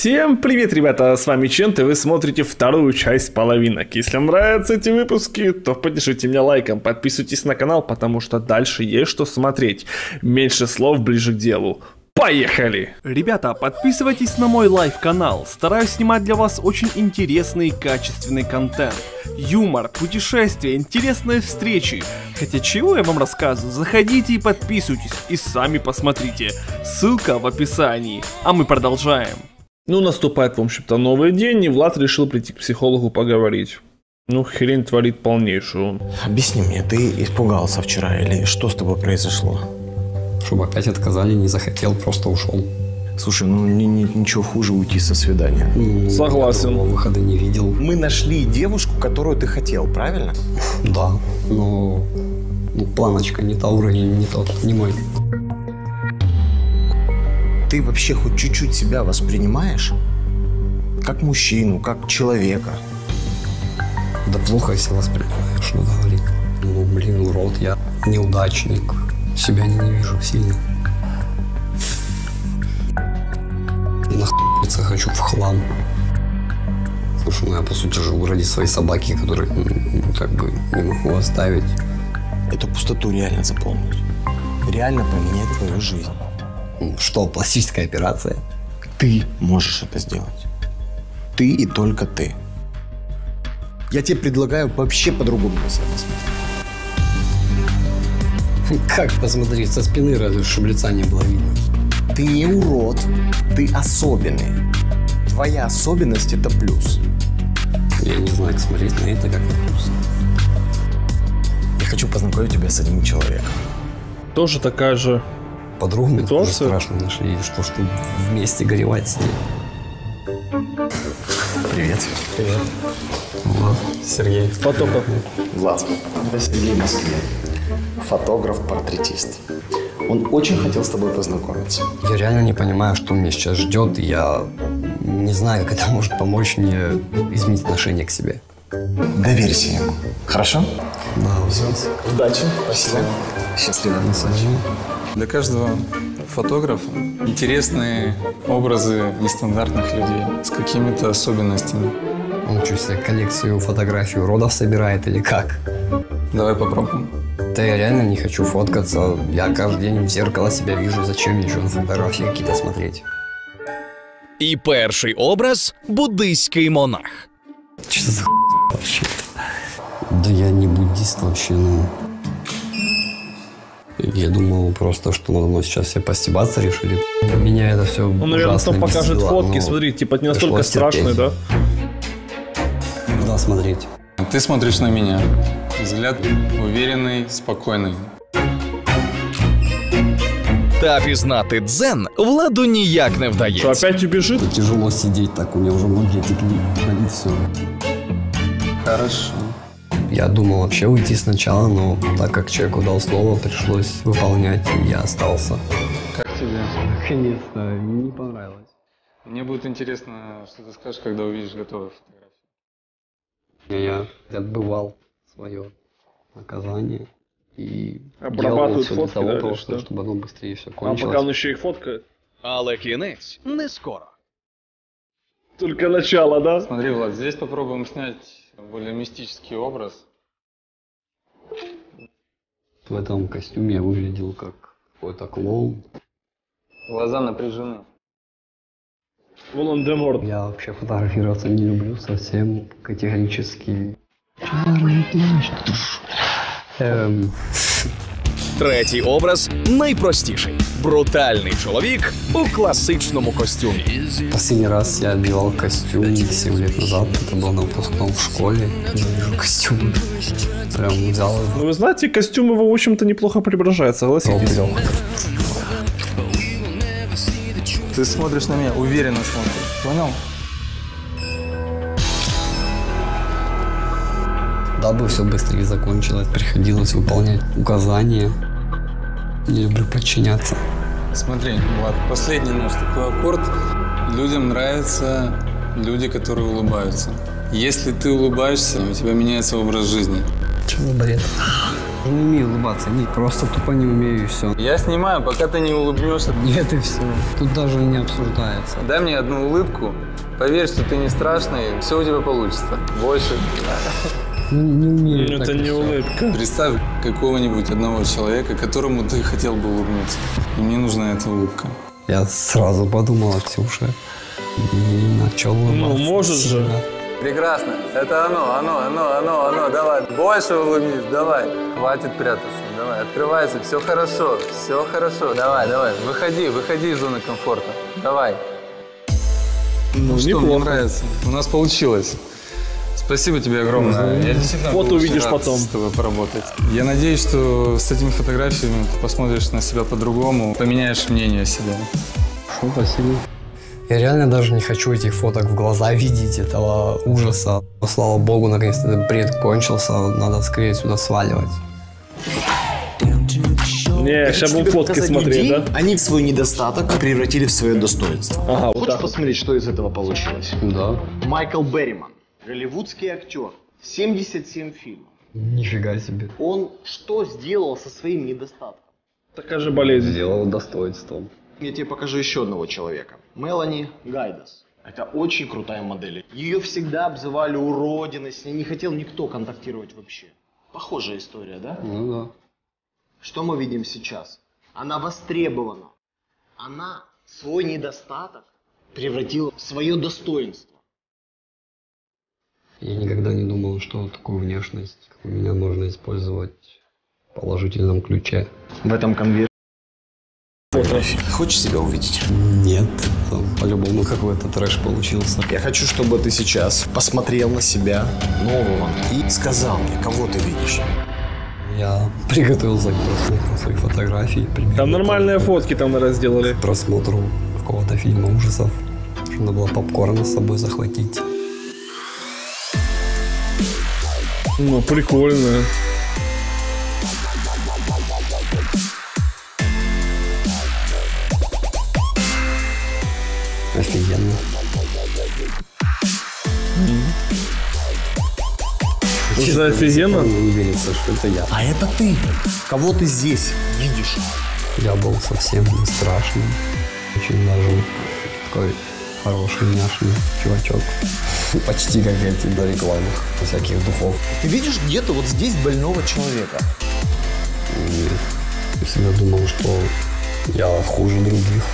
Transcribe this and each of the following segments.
Всем привет, ребята, с вами Чент, и вы смотрите вторую часть половинок. Если вам нравятся эти выпуски, то поддержите меня лайком, подписывайтесь на канал, потому что дальше есть что смотреть. Меньше слов, ближе к делу. Поехали! Ребята, подписывайтесь на мой live-канал. Стараюсь снимать для вас очень интересный и качественный контент. Юмор, путешествия, интересные встречи. Хотя чего я вам рассказываю, заходите и подписывайтесь, и сами посмотрите. Ссылка в описании. А мы продолжаем. Ну, наступает, в общем-то, новый день, и Влад решил прийти к психологу поговорить. Ну, хрень творит полнейшую. Объясни мне, ты испугался вчера или что с тобой произошло? Чтобы опять отказали, не захотел, просто ушел. Слушай, ну ни- ни- ничего хуже уйти со свидания. Ну, Согласен. я выхода не видел. Мы нашли девушку, которую ты хотел, правильно? Да, но ну, планочка не та, уровень не тот, не мой. Ты вообще хоть чуть-чуть себя воспринимаешь? Как мужчину, как человека. Да плохо себя воспринимаешь, что говорит. Ну, блин, урод, я неудачник. Себя ненавижу сильно. Нахуйиться хочу в хлам. Слушай, ну я по сути живу ради своей собаки, которую м, как бы не могу оставить. Эту пустоту реально заполнить. Реально поменять твою жизнь. Что, пластическая операция? Ты можешь это сделать. Ты и только ты. Я тебе предлагаю вообще по-другому на себя посмотреть. Как посмотреть со спины, разве чтобы лица не было видно? Ты не урод, ты особенный. Твоя особенность это плюс. Я не знаю, как смотреть на это как на плюс. Я хочу познакомить тебя с одним человеком. Тоже такая же Подругу мне тоже страшно нашли, что ж тут вместе горевать с ней. Привет. Привет. Вот, Сергей. фотограф. Влад, Сергей Москвин. Фотограф-портретист. Он очень хотел с тобой познакомиться. Я реально не понимаю, что меня сейчас ждет, и я не знаю, как это может помочь мне изменить отношение к себе. Доверься ему. Хорошо? Да, все. Удачи. Спасибо. Счастливо. Для каждого фотографа интересные образы нестандартных людей с какими-то особенностями. Он что, себе коллекцию фотографий уродов собирает или как? Давай попробуем. Да я реально не хочу фоткаться. Я каждый день в зеркало себя вижу. Зачем мне еще на фотографии какие-то смотреть? І перший образ буддийський монах. Что за хуйня вообще? Да я не буддист вообще, ну. Я думал просто, что надо мной сейчас все постебаться решили. Для меня это все Ну, наверное, кто покажет фотки, смотри, типа, это не настолько пришлось страшный, терпеть. да? Да, смотреть. Ты смотришь на меня. Взгляд уверенный, спокойный. Та пізнати дзен владу ніяк не Что, вдається. опять убежит? Тяжело сидеть так, у меня уже ноги текли, болит все. Хорошо. Я думал вообще уйти сначала, но так как человеку дал слово, пришлось выполнять, и я остался. Как тебе? Наконец-то, не понравилось. Мне будет интересно, что ты скажешь, когда увидишь готовую фотографию. Я отбывал свое наказание и Обрабатывают все для фотки, того, да, просто, что? чтобы оно быстрее все А кончилось. пока он еще и фоткает. Але кінець не скоро. Только начало, да? Смотри, Влад, здесь попробуем снять более мистический образ. В этом костюме я выглядел как какой-то клоун. Глаза напряжены. Он Деморд. Я вообще фотографироваться не люблю совсем категорически. Черный плащ. Эм, Третій образ найпростіший брутальний чоловік у класичному костюмі. Последний раз я одевал костюм 7 лет назад. Это было на выпускном в школе. Ненавижу костюм. Прям взял его. Ну, вы знаете, костюм его, в общем-то, неплохо преображает, согласитесь? взял. Ты смотришь на меня, уверенно смотришь. Понял? Дабы все быстрее закончилось, приходилось выполнять указания. Не люблю подчиняться. Смотри, Влад, последний наш такой аккорд. Людям нравятся люди, которые улыбаются. Если ты улыбаешься, у тебя меняется образ жизни. Чего бред? Не умею улыбаться, не, просто тупо не умею и все. Я снимаю, пока ты не улыбнешься. Нет, и все. Тут даже не обсуждается. Дай мне одну улыбку. Поверь, что ты не страшный, все у тебя получится. Больше. Не, не умею. Это не улыбка. Представь какого-нибудь одного человека, которому ты хотел бы улыбнуться. И мне нужна эта улыбка. Я сразу подумал о Ксюше. И начал улыбаться. Ну, можешь же. Прекрасно. Это оно, оно, оно, оно, оно. Давай. Больше улыбнись. Давай. Хватит прятаться. Давай. Открывайся. Все хорошо. Все хорошо. Давай, давай. Выходи, выходи из зоны комфорта. Давай. Ну, Что, мне неплохо. нравится. У нас получилось. Спасибо тебе огромное. Я действительно Фото увидишь рад потом. с тобой поработать. Я надеюсь, что с этими фотографиями ты посмотришь на себя по-другому, поменяешь мнение о себе. Хорошо, спасибо. Я реально даже не хочу этих фоток в глаза видеть, этого ужаса. Но, слава богу, наконец-то этот бред кончился, надо скорее сюда сваливать. Не, сейчас будем фотки смотреть, да? Они свой недостаток превратили в свое достоинство. Ага, вот Хочешь так. посмотреть, что из этого получилось? Да. Майкл Берриман, голливудский актер, 77 фильмов. Нифига себе. Он что сделал со своим недостатком? Такая же болезнь. Сделал достоинством. Я тебе покажу еще одного человека. Мелани Гайдас. Это очень крутая модель. Ее всегда обзывали уродиной, с ней не хотел никто контактировать вообще. Похожая история, да? Ну да. Что мы видим сейчас? Она востребована. Она свой недостаток превратила в свое достоинство. Я никогда не думал, что такую внешность у меня можно использовать в положительном ключе. В этом конверте фотографии. Хочешь себя увидеть? Нет, по-любому какой-то трэш получился. Я хочу, чтобы ты сейчас посмотрел на себя нового и сказал мне, кого ты видишь. Я приготовился к просмотру своих фотографий. примерно Там нормальные фотки там наверное, сделали. к просмотру какого-то фильма ужасов. Нужно было попкорн с собой захватить. Ну, прикольно. Офигенно. Это офигенно. Мне не верится, что это я. А это ты. Кого ты здесь видишь? Я был совсем не страшный. Очень даже такой хороший, няшный чувачок. Почти как эти на рекламах всяких духов. Ты видишь где-то вот здесь больного человека. Я всегда думал, что я хуже других.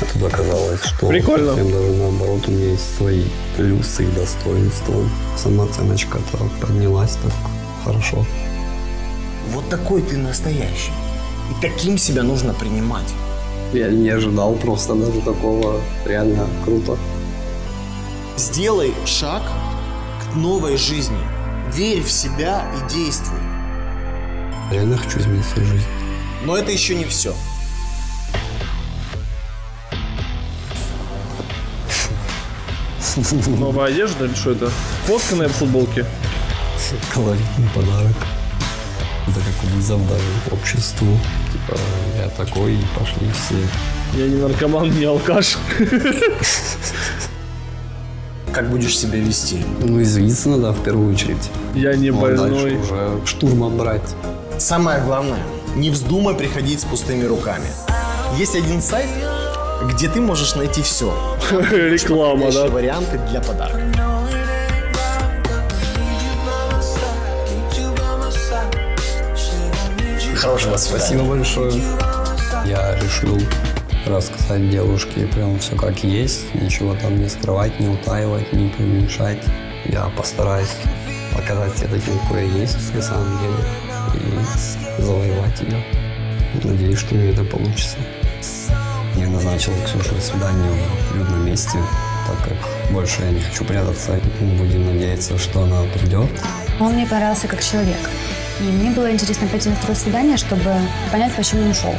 А тут оказалось, что Прикольно. совсем даже наоборот, у меня есть свои плюсы и достоинства. Самооценочка-то поднялась так хорошо. Вот такой ты настоящий. И таким себя нужно принимать. Я не ожидал просто даже такого. Реально круто. Сделай шаг к новой жизни. Верь в себя и действуй. Реально хочу изменить свою жизнь. Но это еще не все. Новая одежда или что это? Фотка на футболке. Колоритный подарок. Это как вызов даже обществу. Типа, я такой, и пошли все. Я не наркоман, не алкаш. Как будешь себя вести? Ну, извиться надо в первую очередь. Я не Ну, а дальше больной. уже штурмом брать. Самое главное, не вздумай приходить с пустыми руками. Есть один сайт, где ты можешь найти все. Реклама, да? варианты для подарка. Хорошего свидания. Спасибо большое. Я решил рассказать девушке прям все как есть, ничего там не скрывать, не утаивать, не преуменьшать. Я постараюсь показать себе таким, какой я есть на самом деле, и завоевать ее. Надеюсь, что у меня это получится. Я назначил Ксюше свидание в людном месте, так как больше я не хочу прятаться. Будем надеяться, что она придет. Он мне понравился как человек. И мне было интересно пойти на второе свидание, чтобы понять, почему он ушел.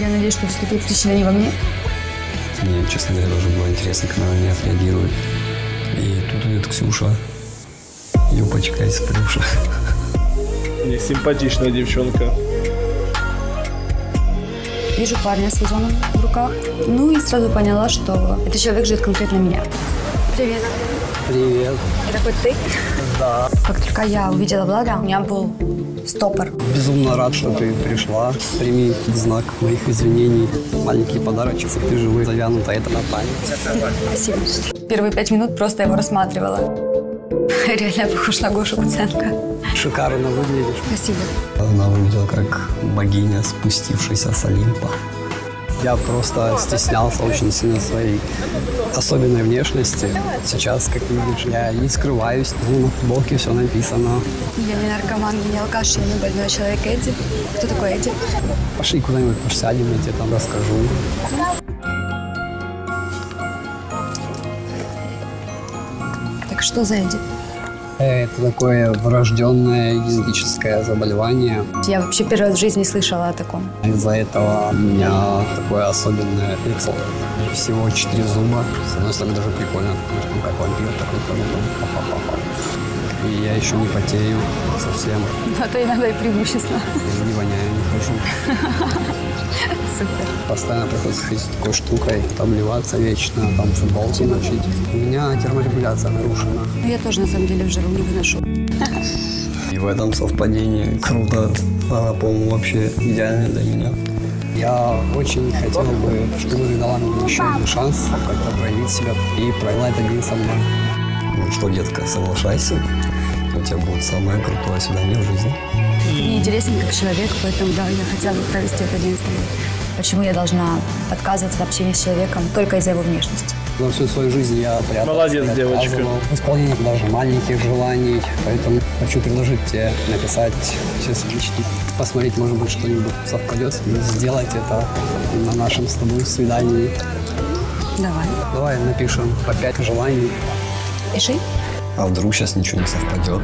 Я надеюсь, что все-таки причина не во мне. Мне, честно говоря, даже было интересно, как она на меня отреагирует. И тут идет Ксюша, юбочка из плюша. Не симпатичная девчонка. Вижу парня с вазоном в руках. Ну и сразу поняла, что этот человек ждет конкретно меня. Привет. Привет. Это хоть ты? Да. Как только я увидела Влада, у меня был стопор. Безумно рад, что ты пришла. Прими в знак моих извинений маленький подарочек. Ты живой, завянута, это на память. Спасибо. Первые пять минут просто его рассматривала. Реально похож на Гошу Куценко. Шикарно выглядишь. Спасибо. Она выглядела как богиня, спустившаяся с Олимпа. Я просто стеснялся очень сильно своей особенной внешности. Сейчас, как видишь, я не скрываюсь, ну, на футболке все написано. Я не наркоман, я не алкаш, я не больной человек Эдди. Кто такой Эдди? Пошли куда-нибудь посядем, я тебе там расскажу. Так что за Эдди? Это такое врожденное генетическое заболевание. Я вообще первый раз в жизни слышала о таком. Из-за этого у меня такое особенное лицо. Всего четыре зуба. С одной стороны, даже прикольно, ну, как вампир такой он ха-ха-ха-ха. И я еще не потею совсем. А то иногда и преимущество. Не воняю, не хожу. Супер. Постоянно приходится ходить с такой штукой, обливаться вечно, там футболки носить. У меня терморегуляция нарушена. Ну, я тоже, на самом деле, в жару не выношу. И в этом совпадении круто. Она, по-моему, вообще идеальная для меня. Я очень хотел бы, чтобы ты дала мне еще один шанс как-то проявить себя и провела этот день со мной. Ну что, детка, соглашайся. У тебя будет самое крутое свидание в жизни. Мне интересен как человек, поэтому, да, я хотела бы провести этот день с тобой. Почему я должна отказываться от общения с человеком только из-за его внешности? За всю свою жизнь я прятался Молодец, девочка. исполнении даже маленьких желаний. Поэтому хочу предложить тебе написать все спички, посмотреть, может быть, что-нибудь совпадет, и сделать это на нашем с тобой свидании. Давай. Давай напишем по пять желаний. Пиши. А вдруг сейчас ничего не совпадет?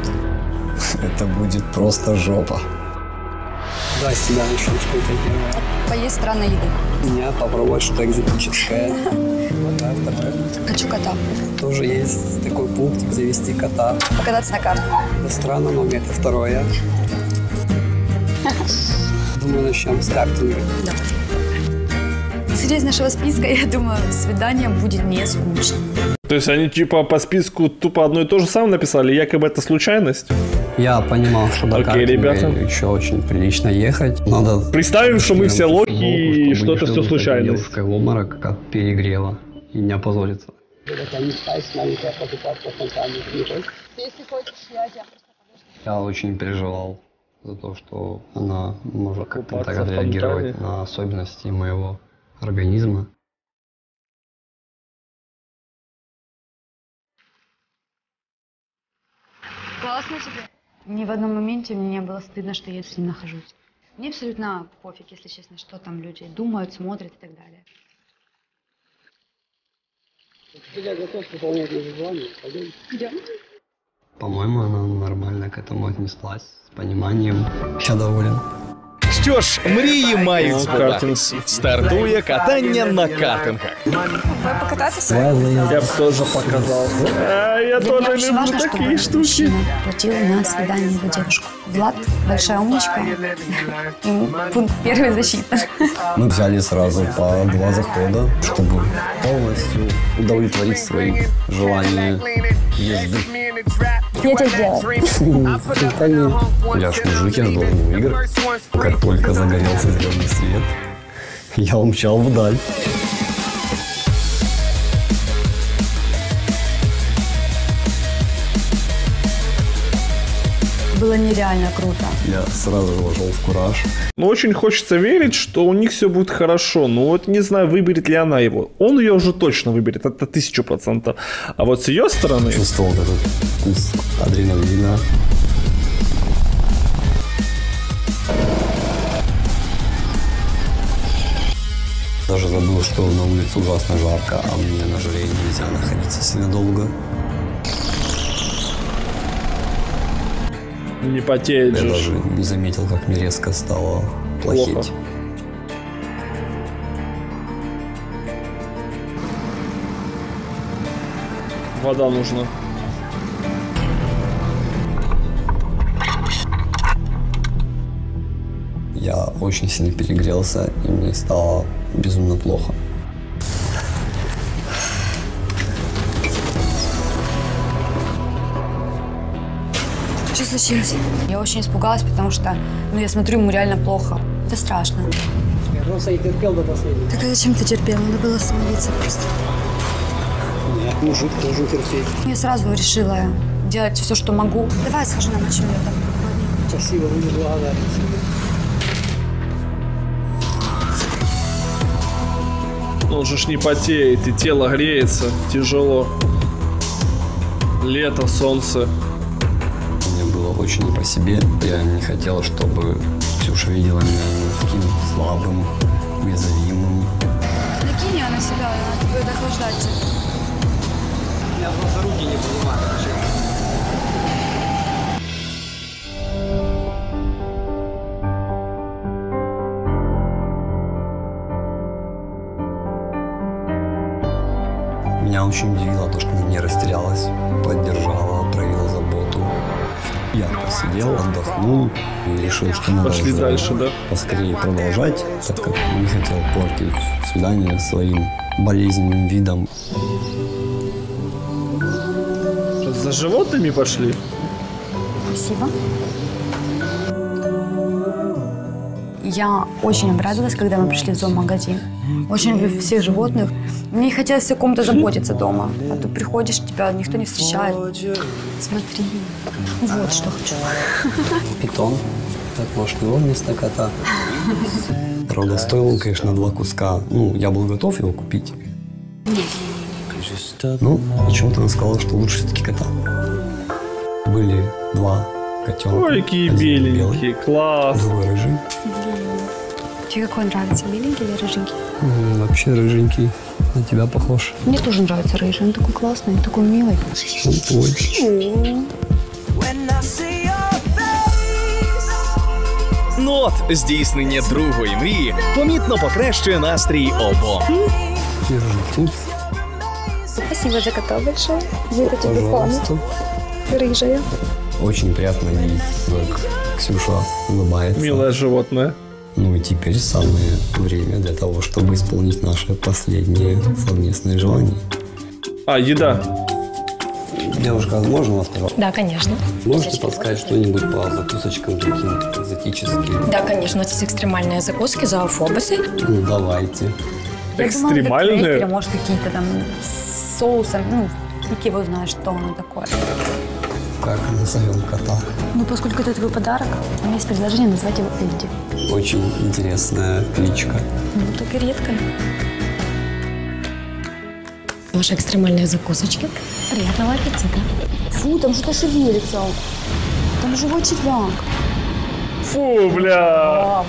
Это будет просто жопа. Давай с тебя начнем, что это первое. Поесть странной еды. Меня попробовать что-то экзотическое. Хочу кота. Тоже есть такой пункт, завести кота. Покататься на карте. Это странно, но это второе. Думаю, начнем с картинга. Исходя из нашего списка, я думаю, свидание будет не скучно. То есть они типа по списку тупо одно и то же самое написали, якобы это случайность? Я понимал, что до Окей, ребята. еще очень прилично ехать. Надо... Представим, что мы все лохи и чтобы что это не все случайность. Девушка в обморок как перегрева и не опозориться. Я очень переживал за то, что она может как-то так отреагировать на особенности моего организма. Классно тебе. Ни в одном моменте мне не было стыдно, что я с ним нахожусь. Мне абсолютно пофиг, если честно, что там люди думают, смотрят и так далее. По-моему, она нормально к этому отнеслась, с пониманием. Я доволен. Що ж, мрії мають Ну, збуватись. картинг. Стартує катання на картингах. Вы покататься? Я заезд- Я бы тоже показал. А, я Для тоже меня очень люблю важно, чтобы такие штуки. мужчина платил на свидание за девушку. Влад большая умничка. Ему пункт первый защита. Мы взяли сразу по два захода, чтобы полностью удовлетворить свои желания езды. Я тебя сделаю. Я ж мужик, я ж должен выиграть. Как только загорелся зеленый свет, я умчал вдаль. Было нереально круто. Я сразу вошел в кураж. Ну, очень хочется верить, что у них все будет хорошо. Ну, вот не знаю, выберет ли она его. Он ее уже точно выберет, это тысячу процентов. А вот с ее стороны... Чувствовал вот этот вкус адреналина. Даже забыл, что на улице ужасно жарко, а мне на жаре нельзя находиться сильно долго. Не потеет Я же. даже не заметил, как мне резко стало плохеть. Плохо. Вода нужна. Я очень сильно перегрелся, и мне стало безумно плохо. Случилось? Я очень испугалась, потому что, ну, я смотрю, ему реально плохо. Это страшно. Я просто и терпел до последнего. Так а зачем ты терпел? Надо было остановиться просто. Нет, мужик должен терпеть. Я сразу решила делать все, что могу. Давай я схожу на мочу летом. Спасибо, вы неблагодарны. Он же ж не потеет, и тело греется, тяжело. Лето, солнце. Было очень не по себе. Я не хотел, чтобы Ксюша видела меня таким слабым, уязвимым. Накинь ее на себя, она будет охлаждать. Я просто руки не понимаю. Меня очень удивило то, что она не растерялась, поддержала, проявила заботу. Я посидел, отдохнул и решил, что надо Пошли уже дальше, да? поскорее продолжать, так как не хотел портить свидание своим болезненным видом. За животными пошли? Спасибо. Я очень обрадовалась, когда мы пришли в зоомагазин. Очень люблю всех животных. Мне хотелось о ком-то заботиться дома. А ты приходишь, тебя никто не встречает. Смотри. Вот что хочу. Питон. Так, может, его вместо кота. Правда, стоил он, конечно, два куска. Ну, я был готов его купить. Ну, почему-то она сказала, что лучше все-таки кота. Были два котенка. Ой, какие беленькие, класс. другой рыжий. Тебе какой нравится, беленький или рыженький? М, Вообще рыженький. На тебя похож. Мне тоже нравится рыжий. Он такой классный, такой милый. Он твой. Ну от здійснення другої мрії помітно покращує настрій обом. Держите, Спасибо за кота большое. За тебе пожалуйста. Рыжая. Очень приятно видеть, как Ксюша улыбается. Милое животное. Ну и теперь самое время для того, чтобы исполнить наше последнее совместное желание. А, еда. Девушка, можно вас, пожалуйста? Да, конечно. Можете подсказать что-нибудь по закусочкам таким экзотическим? Да, конечно, у нас есть экстремальные закуски, зоофобусы. Ну, давайте. Экстремальные? Или, может, какие-то там с соусом. Ну, фиг его знает, что оно такое. Как назовем кота? Ну, поскольку это твой подарок, у меня есть предложение назвать его Эдди. Очень интересная кличка. Ну, так и редкая. Ваши экстремальные закусочки. Приятного аппетита. Фу, там что-то шевелится. Там живой червяк. Фу, бля. А,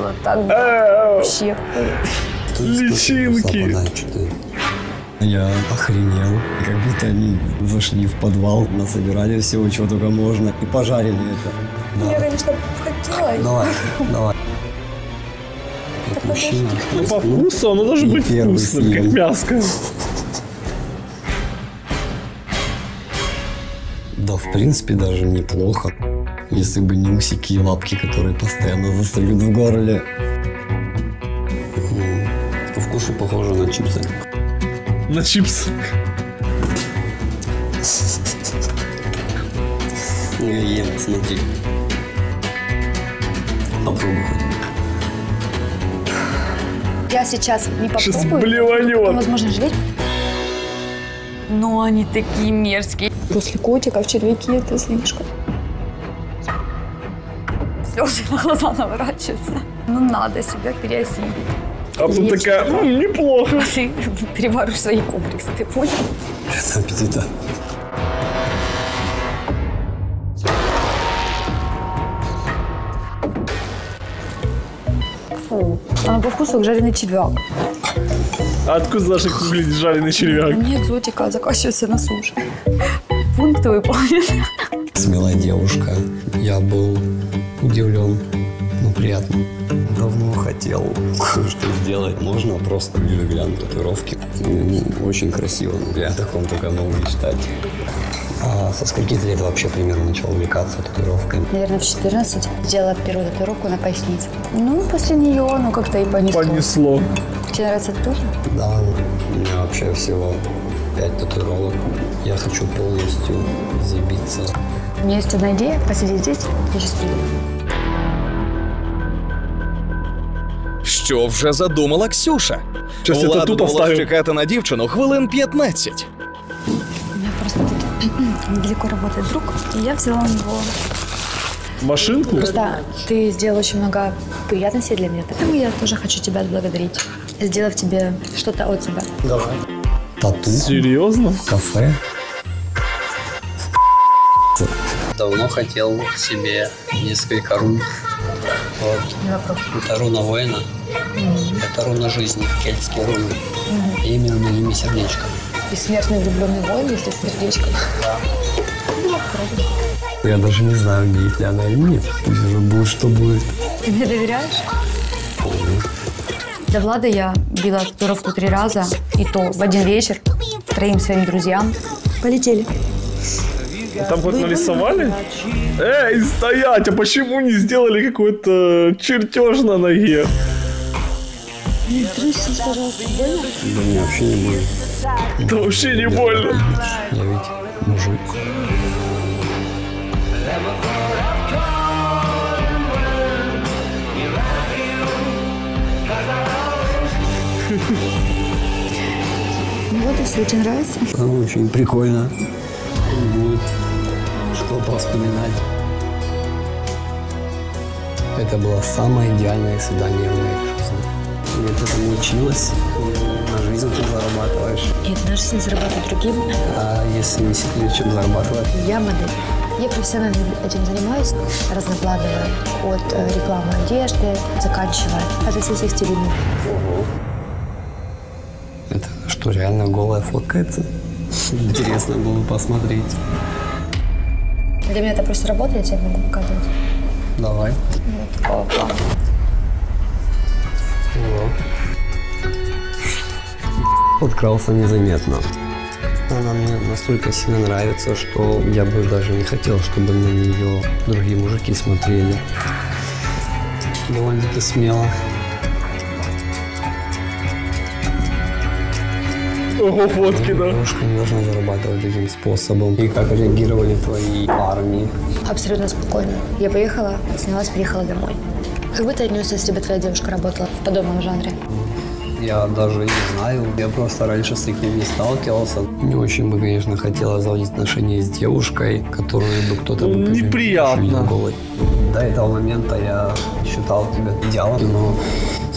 вот так Э, вообще. Личинки. Я охренел. Как будто они зашли в подвал, насобирали всего, чего только можно, и пожарили это. Я, Да. конечно, хотела. Давай, давай. Как мужчина. Ну, по вкусу оно должно И быть вкусным, как мяско. Да, в принципе, даже неплохо. Если бы не усики и лапки, которые постоянно застряют в горле. По вкусу похоже на чипсы. На чипсы. Ну, Я ем, смотри. Попробуй. Я сейчас не Сейчас попробую. блеванет. потом, возможно, жалеть. Но они такие мерзкие. После котиков червяки это слишком. Слезы на глаза наворачиваются. Ну, надо себя переосилить. А потом такая, «М, неплохо. Ты свои комплексы, ты понял? Аппетита. Фу. Она по вкусу как жареный червяк. А откуда знаешь, как выглядит жареный червяк? Мне экзотика заканчивается на суше. Пункт выполнен. Смелая девушка. Я был удивлен. Ну, приятно. Давно хотел что сделать. Можно просто ближе глянуть татуировки. Ну, Очень красиво. Я о таком только могу мечтать. А со скольки лет вообще примерно начал увлекаться татуировками? Наверное, в 14 сделала первую татуировку на пояснице. Ну, после нее, ну, как-то и понесло. Понесло. Тебе нравятся татухи? Да, у меня вообще всего пять татуировок. Я хочу полностью забиться. У меня есть одна идея, посидеть здесь, я сейчас приду. Що вже задумала Ксюша? Щось я Влад тату довелось поставив. чекати на дівчину хвилин 15. У меня просто тут недалеко работает друг, и я взяла у него... Машинку? Просто ты сделал очень много приятностей для меня, поэтому я тоже хочу тебя отблагодарить, сделав тебе что-то от себя. Давай. Тату Серьезно? в кафе. Давно хотел себе несколько рун. Вот. Не вопрос. Это руна воина. Это руна жизни, кельтские руны. И именно на ними сердечко. Бессмертный влюбленный воин, если с сердечком. Я даже не знаю, геет ли она или нет. Пусть уже будет, что будет. Ты мне доверяешь? Для Влада я била татуировку три раза, и то в один вечер, троим своим друзьям. Полетели. Там хоть нарисовали? Эй, стоять! А почему не сделали какой-то чертеж на ноге? Пожалуйста, больно? Да мне вообще не будет. Это вообще не больно. Я ведь мужик. Ну вот и все, тебе нравится? Ну, Очень прикольно. Будет что повспоминать. Это было самое идеальное свидание в моей Я этому училась. На жизнь ты зарабатываешь. И это наша жизнь зарабатывать другим. А если не секрет, чем зарабатывать? Я модель. Я профессионально этим занимаюсь, разнопланово. От э, рекламы одежды, заканчивая фотосессии в телевидении. Это что, реально голая фоткается? Интересно было посмотреть. Для меня это просто работа, я тебе могу показывать. Давай. Вот такого плана. Подкрался незаметно. Она мне настолько сильно нравится, что я бы даже не хотел, чтобы на нее другие мужики смотрели. Довольно-таки смело. Ого, фотки, да. Девушка не должна зарабатывать таким способом. И как реагировали твои парни? Абсолютно спокойно. Я поехала, снялась, приехала домой. Как бы ты отнесся, если бы твоя девушка работала в подобном жанре? Я даже не знаю. Я просто раньше с таким не сталкивался. Не очень бы, конечно, хотелось заводить отношения с девушкой, которую бы кто-то бы Неприятно. До этого момента я считал тебя идеалом, но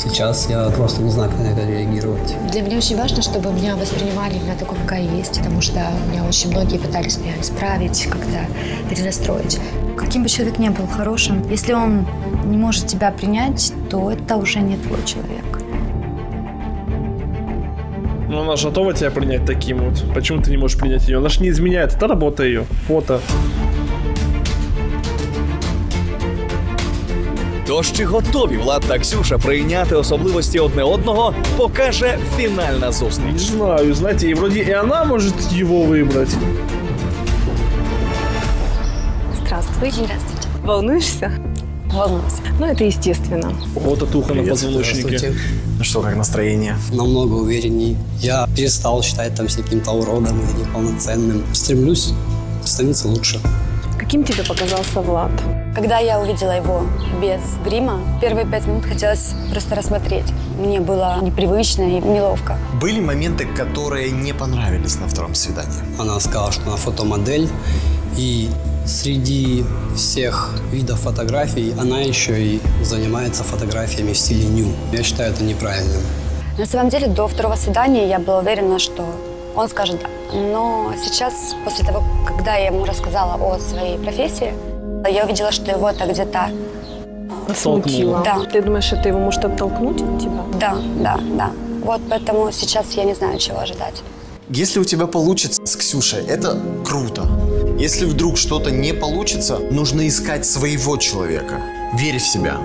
сейчас я просто не знаю, как на это реагировать. Для меня очень важно, чтобы меня воспринимали именно такой, какая я есть, потому что меня очень многие пытались меня исправить, как-то перенастроить. Каким бы человек ни был хорошим, если он не может тебя принять, то это уже не твой человек. Ну, она же готова тебя принять таким вот. Почему ты не можешь принять ее? Она же не изменяет. Это работа ее. Фото. Тож чи готові Влад та Ксюша прийняти особливості одне одного, покаже фінальна Не зустріч. знаю, знаете, и вроде и она может его выбрать. Здравствуй. Здравствуйте. Волнуешься? Волнуюсь. Ну, это естественно. Вот татуха на позвоночнике. Ну что, как настроение? Намного уверенней. Я перестал считать там себя каким-то уродом или неполноценным. Стремлюсь становиться лучше. Каким тебе показался Влад? Когда я увидела его без грима, первые пять минут хотелось просто рассмотреть. Мне было непривычно и неловко. Были моменты, которые не понравились на втором свидании? Она сказала, что она фотомодель, и среди всех видов фотографий она еще и занимается фотографиями в стиле ню. Я считаю это неправильным. На самом деле, до второго свидания я была уверена, что он скажет «да». Но сейчас, после того, когда я ему рассказала о своей профессии, я увидела, что его это где-то... Смутила. Да. Ты думаешь, это его может оттолкнуть от тебя? Да, да, да. Вот поэтому сейчас я не знаю, чего ожидать. Если у тебя получится с Ксюшей, это круто. Если вдруг что-то не получится, нужно искать своего человека. Верь в себя.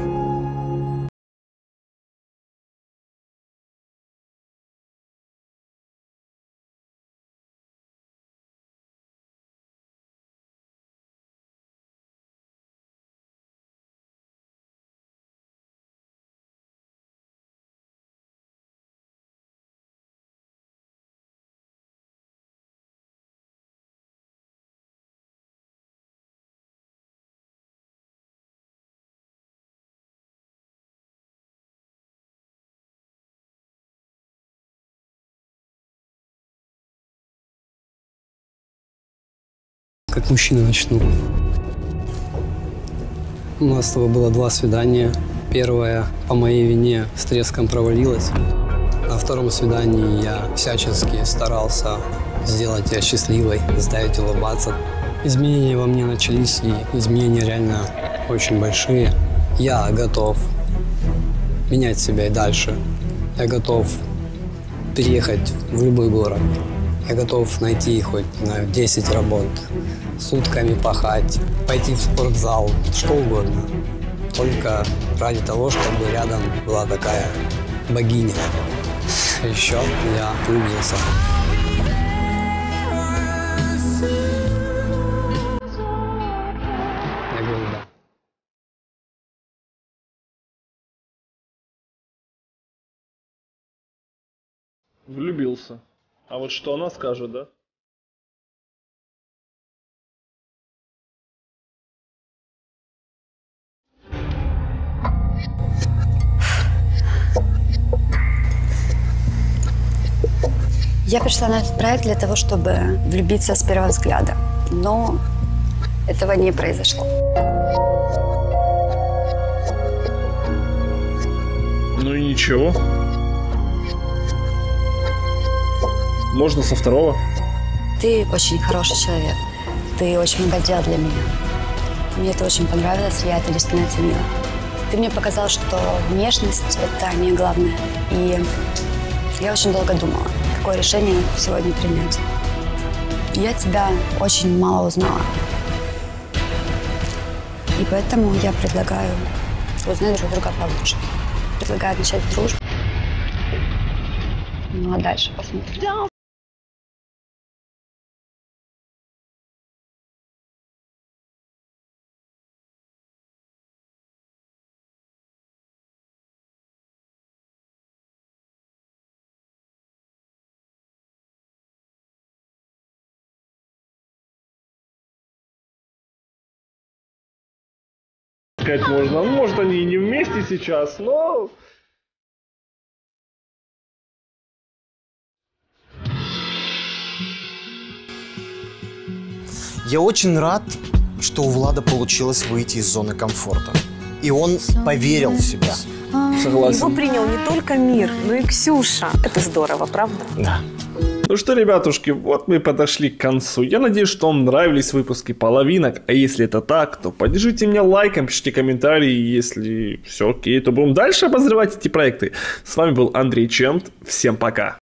Как мужчина начну. У нас с тобой было два свидания. Первое по моей вине с треском провалилось. На втором свидании я всячески старался сделать тебя счастливой, заставить улыбаться. Изменения во мне начались, и изменения реально очень большие. Я готов менять себя и дальше. Я готов переехать в любой город. Я готов найти хоть, знаю, 10 работ, сутками пахать, пойти в спортзал, что угодно. Только ради того, чтобы рядом была такая богиня. Еще я влюбился. Влюбился. А вот что она скажет, да? Я пришла на этот проект для того, чтобы влюбиться с первого взгляда. Но этого не произошло. Ну и ничего. Можно со второго? Ты очень хороший человек. Ты очень много сделал для меня. Мне это очень понравилось, я это действительно оценила. Ты мне показал, что внешность – это не главное. И я очень долго думала, какое решение сегодня принять. Я тебя очень мало узнала. И поэтому я предлагаю узнать друг друга получше. Предлагаю начать дружбу. Ну а дальше посмотрим. Сказать можно. Ну, может, они и не вместе сейчас, но... Я очень рад, что у Влада получилось выйти из зоны комфорта. И он поверил в себя. Его принял не только мир, но и Ксюша. Это здорово, правда? Да. Ну что, ребятушки, вот мы подошли к концу. Я надеюсь, что вам нравились выпуски половинок. А если это так, то поддержите меня лайком, пишите комментарии. Если все окей, то будем дальше обозревать эти проекты. С вами был Андрей Чемт. Всем пока.